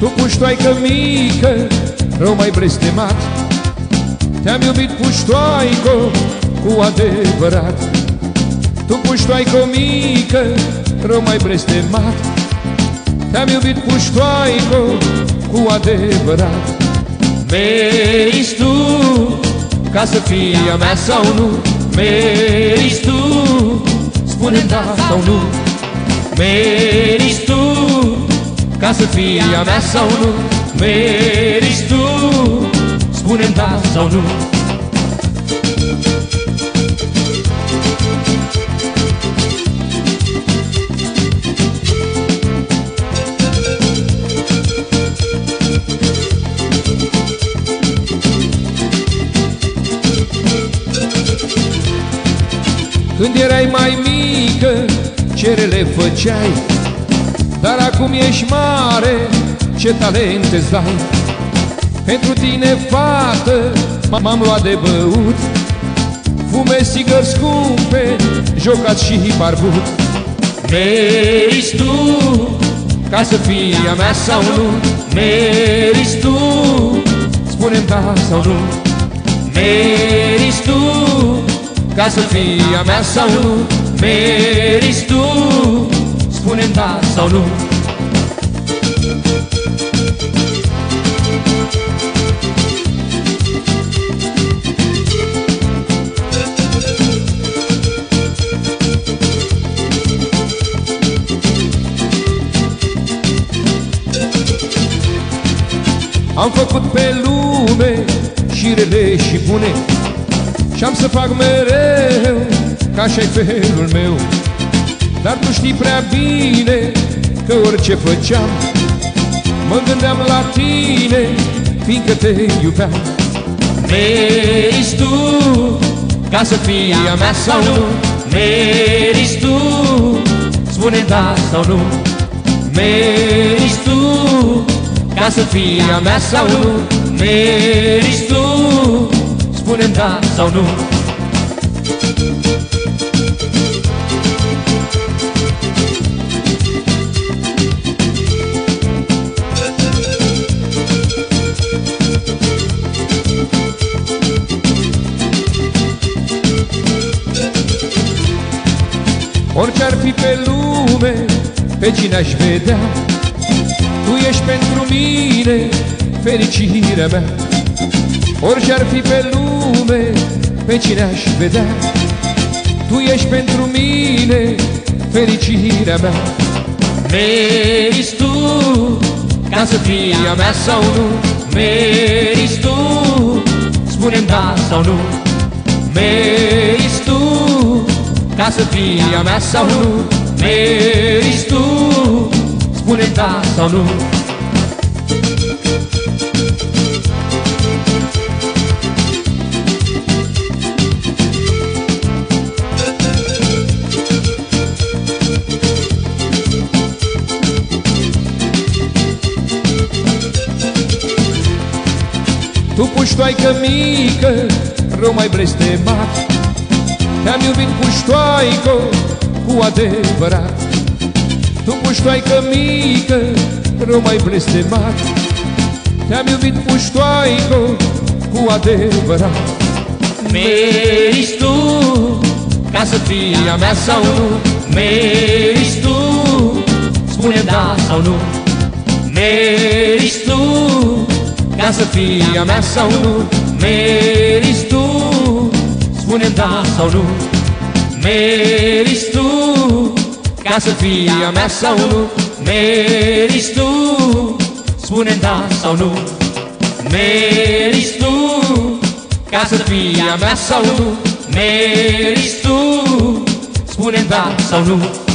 Tu puștoaică mică, rău mai blestemat. Te-am iubit puștoaică cu adevărat. Tu puștoaică mică, rău mai blestemat. Te-am iubit puștoaică cu adevărat. Meriți tu ca să fii a mea sau nu? Meriți tu, spune da sau nu? Meriți tu ca să fii a mea sau nu Meriți tu, spune da sau nu. Când erai mai mică, cerele făceai Dar acum ești mare, ce talente îți dai Pentru tine, fată, m-am luat de băut. Fume sigări scumpe, jocat și barbut. Meriți tu ca să fii a mea sau nu? Meriți tu, spune-mi da sau nu? Meriți tu ca să fii a mea sau nu? Meriți tu spune da sau nu. Am făcut pe lume și rele și bune și-am să fac mereu ca așa felul meu Dar tu știi prea bine că orice făceam Mă gândeam la tine, fiindcă te iubeam. Meriți tu ca să fii a mea sau nu? Meriți tu, spune da sau nu? Meriți tu ca să fii a mea sau nu? Meriți tu spune da sau nu Orice ar fi pe lume, pe cine aș vedea? Tu ești pentru mine fericirea mea. Orice ar fi pe lume, pe cine aș vedea? Tu ești pentru mine fericirea mea. Meriți tu ca să fii a mea sau nu? Meriți tu, spune da sau nu? Meriți tu ca să fii a mea sau nu? Meriți tu, spune da sau nu. Tu puștoaică mică, rău mai blestemat Te-am iubit puștoaică cu adevărat. Tu puștoaică mică, rău mai blestemat. Te-am iubit puștoaică cu adevărat. Meriți tu ca să fii a mea sau nu? Meriți tu, spune da sau nu? Meriți tu ca să fii a mea sau nu? Meriți tu, spune da sau nu. Meriți tu, ca să fii a mea sau nu. Meriți tu, spune da sau nu. Meriți tu, ca să fii a mea sau nu. Meriți tu, spune da sau nu